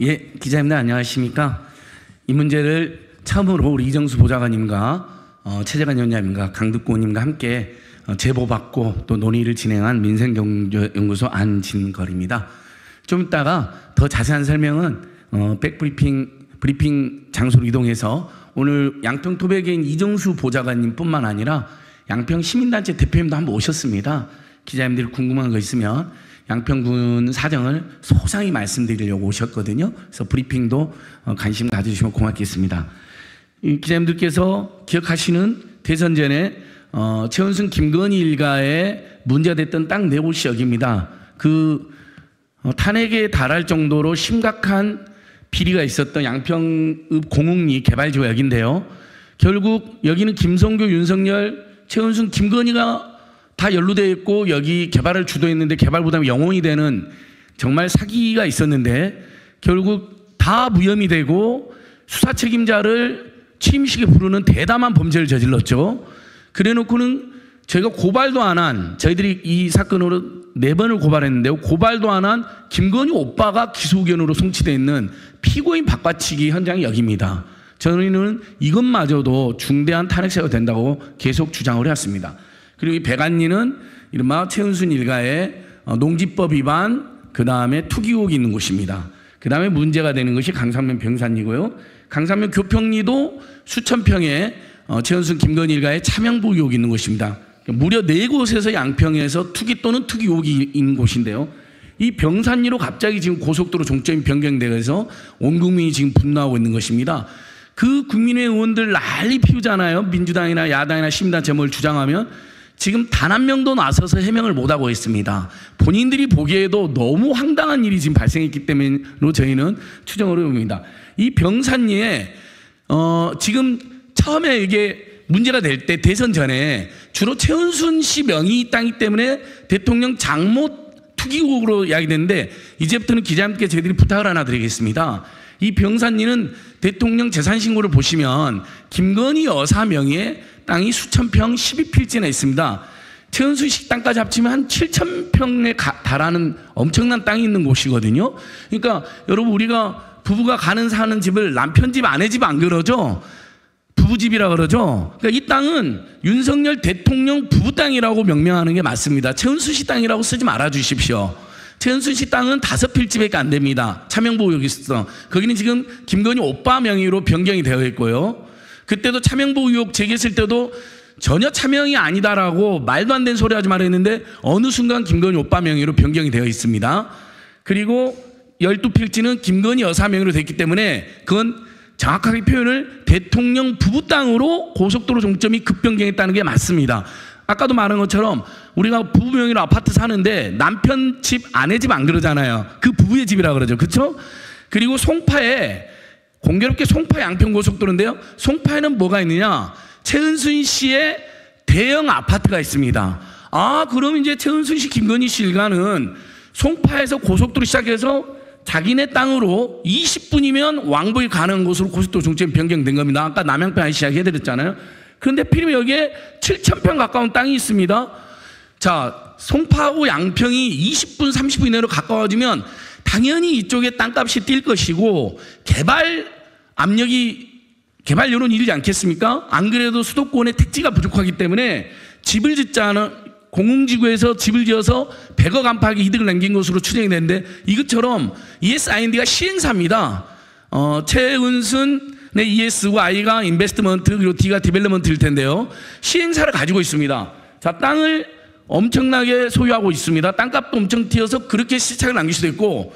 예, 기자님들 안녕하십니까? 이 문제를 처음으로 우리 이정수 보좌관님과 어, 최재관 위원장님과 강득구 님과 함께 어, 제보받고 또 논의를 진행한 민생경제연구소 안진걸입니다. 좀 이따가 더 자세한 설명은 어, 백브리핑 브리핑 장소로 이동해서 오늘 양평 토백인 이정수 보좌관님뿐만 아니라 양평 시민단체 대표님도 한번 오셨습니다. 기자님들 궁금한 거 있으면 양평군 사정을 소상히 말씀드리려고 오셨거든요. 그래서 브리핑도 어, 관심 가져주시면 고맙겠습니다. 이 기자님들께서 기억하시는 대선 전에 어, 최은순 김건희 일가에 문제가 됐던 땅 네곳이역입니다. 그 어, 탄핵에 달할 정도로 심각한 비리가 있었던 양평읍 공흥리 개발지역인데요. 결국 여기는 김성교, 윤석열, 최은순, 김건희가 다 연루되어 있고 여기 개발을 주도했는데 개발 부담이 영원이 되는 정말 사기가 있었는데 결국 다 무혐의 되고 수사 책임자를 취임식에 부르는 대담한 범죄를 저질렀죠. 그래 놓고는 저희가 고발도 안 한 저희들이 이 사건으로 네 번을 고발했는데요. 고발도 안 한 김건희 오빠가 기소 의견으로 송치되어 있는 피고인 바꿔치기 현장이 여기입니다. 저희는 이것마저도 중대한 탄핵사가 된다고 계속 주장을 해왔습니다. 그리고 이 백안리는 이른바 최은순 일가의 어, 농지법 위반, 그 다음에 투기 의혹이 있는 곳입니다. 그 다음에 문제가 되는 것이 강산면 병산리고요. 강산면 교평리도 수천 평에 어, 최은순 김건희 일가의 차명부 의혹이 있는 곳입니다. 무려 네 곳에서 양평에서 투기 또는 투기 의혹이 있는 곳인데요. 이 병산리로 갑자기 지금 고속도로 종점이 변경되어서 온 국민이 지금 분노하고 있는 것입니다. 그 국민의 의원들 난리 피우잖아요. 민주당이나 야당이나 시민단체 뭘 주장하면 지금 단 한 명도 나서서 해명을 못하고 있습니다. 본인들이 보기에도 너무 황당한 일이 지금 발생했기 때문에 저희는 추정을 해봅니다. 이 병산리에 어, 지금 처음에 이게 문제가 될 때 대선 전에 주로 최은순 씨 명의 땅이기 때문에 대통령 장모 투기 의혹으로 이야기됐는데 이제부터는 기자님께 저희들이 부탁을 하나 드리겠습니다. 이 병산리는 대통령 재산 신고를 보시면 김건희 여사 명의의 땅이 수천 평 12필지나 있습니다. 최은순 식당까지 합치면 한 7천 평에 달하는 엄청난 땅이 있는 곳이거든요. 그러니까 여러분 우리가 부부가 가는 사는 집을 남편 집 아내 집 안 그러죠. 부부집이라 그러죠. 그러니까 이 땅은 윤석열 대통령 부부 땅이라고 명명하는 게 맞습니다. 최은순 씨 땅이라고 쓰지 말아 주십시오. 최은순 씨 땅은 다섯 필지밖에 안 됩니다. 차명보 여기 있어. 거기는 지금 김건희 오빠 명의로 변경이 되어 있고요. 그때도 차명보 의혹 제기했을 때도 전혀 차명이 아니다라고 말도 안 되는 소리 하지 말아 했는데 어느 순간 김건희 오빠 명의로 변경이 되어 있습니다. 그리고 열두 필지는 김건희 여사 명의로 됐기 때문에 그건 정확하게 표현을 대통령 부부 땅으로 고속도로 종점이 급변경했다는 게 맞습니다. 아까도 말한 것처럼 우리가 부부 명의로 아파트 사는데 남편 집, 아내 집 안 그러잖아요. 그 부부의 집이라 그러죠. 그렇죠? 그리고 송파에 공교롭게 송파 양평 고속도로인데요. 송파에는 뭐가 있느냐? 최은순 씨의 대형 아파트가 있습니다. 아, 그럼 이제 최은순 씨, 김건희 씨 일가는 송파에서 고속도로 시작해서 자기네 땅으로 20분이면 왕복이 가는 곳으로 고속도로 종점 변경된 겁니다. 아까 남양편 아저씨 이야기 해드렸잖아요. 그런데 필름 여기에 7,000평 가까운 땅이 있습니다. 자, 송파하고 양평이 20분, 30분 이내로 가까워지면 당연히 이쪽에 땅값이 뛸 것이고 개발 압력이 개발 여론이 일지 않겠습니까? 안 그래도 수도권의 택지가 부족하기 때문에 집을 짓자 는 공공지구에서 집을 지어서 100억 안팎의 이득을 남긴 것으로 추정이 되는데 이것처럼 ESIND가 시행사입니다. 어, 최은순 의 ES고 I가 인베스트먼트 그리고 D가 디벨로먼트일 텐데요. 시행사를 가지고 있습니다. 자, 땅을 엄청나게 소유하고 있습니다. 땅값도 엄청 튀어서 그렇게 시착을 남길 수도 있고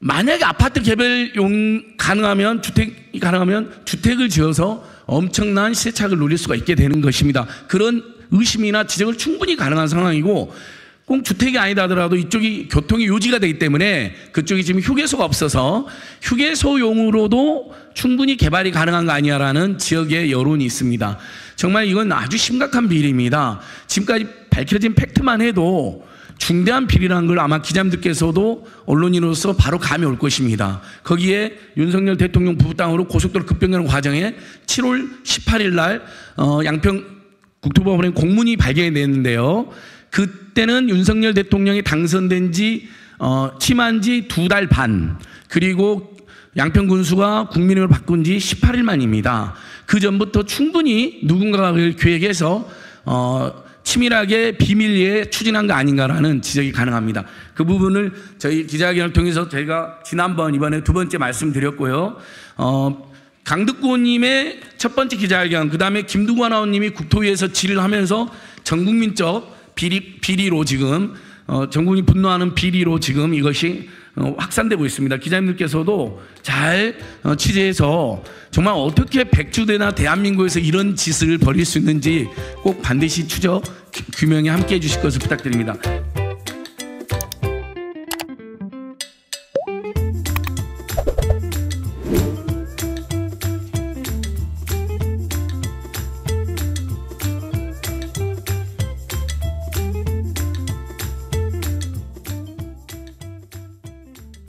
만약에 아파트 개발용 가능하면 주택이 가능하면 주택을 지어서 엄청난 시착을 노릴 수가 있게 되는 것입니다. 그런 의심이나 지적을 충분히 가능한 상황이고 꼭 주택이 아니다 하더라도 이쪽이 교통이 요지가 되기 때문에 그쪽이 지금 휴게소가 없어서 휴게소용으로도 충분히 개발이 가능한 거 아니야라는 지역의 여론이 있습니다. 정말 이건 아주 심각한 비리입니다. 지금까지 밝혀진 팩트만 해도 중대한 비리라는 걸 아마 기자님들께서도 언론인으로서 바로 감이 올 것입니다. 거기에 윤석열 대통령 부부 땅으로 고속도로 급변경 과정에 7월 18일 날 어, 양평 국토법원에 공문이 발견이 됐는데요. 그때는 윤석열 대통령이 당선된 지 어, 침한 지 두 달 반, 그리고 양평 군수가 국민을 바꾼 지 18일 만입니다. 그 전부터 충분히 누군가가 그걸 계획해서 어, 치밀하게 비밀리에 추진한 거 아닌가라는 지적이 가능합니다. 그 부분을 저희 기자회견을 통해서 제가 지난번 이번에 두 번째 말씀드렸고요. 어, 강득구님의 첫 번째 기자회견, 그 다음에 김두관 아나운님이 국토위에서 질의를 하면서 전국민적 비리, 비리로 지금 어, 전국이 분노하는 비리로 지금 이것이 어, 확산되고 있습니다. 기자님들께서도 잘 어, 취재해서 정말 어떻게 백주대나 대한민국에서 이런 짓을 벌일 수 있는지 꼭 반드시 추적 규- 규명에 함께 해주실 것을 부탁드립니다.